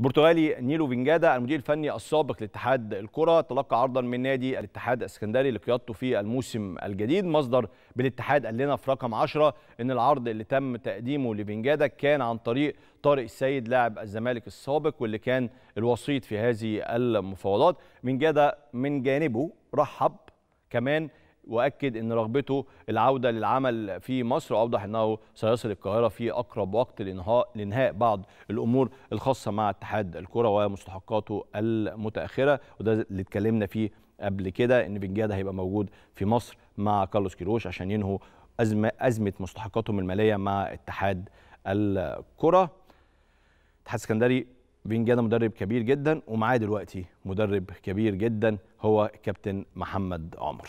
البرتغالي نيلو فينجادا المدير الفني السابق لاتحاد الكرة تلقى عرضا من نادي الاتحاد الإسكندري لقيادته في الموسم الجديد. مصدر بالاتحاد قال لنا في رقم 10 إن العرض اللي تم تقديمه لفينجادا كان عن طريق طارق السيد لاعب الزمالك السابق واللي كان الوسيط في هذه المفاوضات. فينجادا من جانبه رحب كمان وأكد إن رغبته العودة للعمل في مصر وأوضح إنه سيصل القاهرة في أقرب وقت لانهاء لإنهاء بعض الأمور الخاصة مع اتحاد الكرة ومستحقاته المتأخرة وده اللي اتكلمنا فيه قبل كده إن فينجادا هيبقى موجود في مصر مع كارلوس كيروش عشان ينهوا ازمه أزمة مستحقاتهم المالية مع اتحاد الكرة. اتحاد اسكندري فينجادا مدرب كبير جدا ومعاه دلوقتي مدرب كبير جدا هو كابتن محمد عمر.